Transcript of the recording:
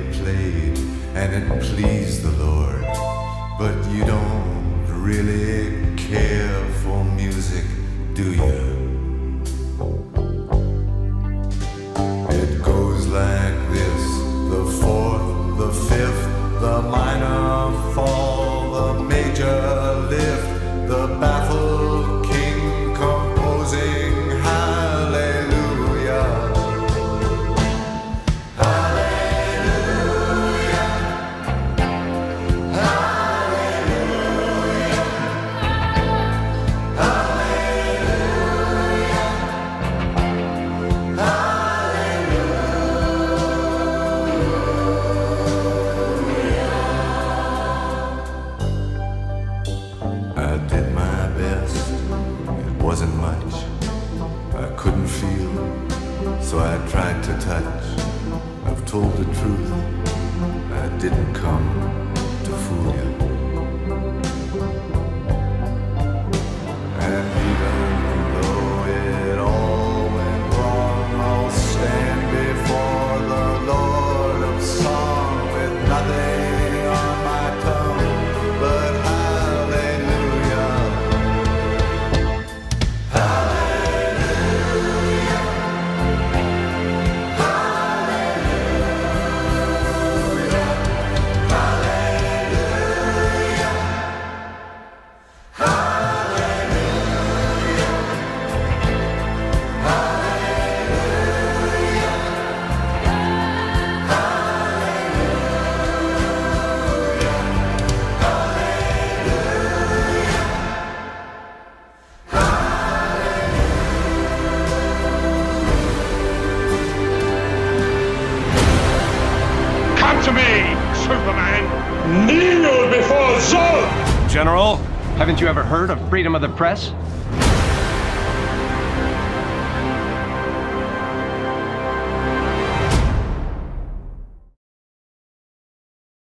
it played and it pleased the Lord. But you don't really care for music, do you? Couldn't feel, so I tried to touch. I've told the truth. I didn't come to fool you. To me, Superman! Kneel before Zod! General, haven't you ever heard of freedom of the press?